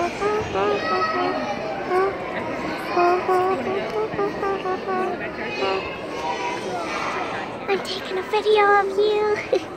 I'm taking a video of you.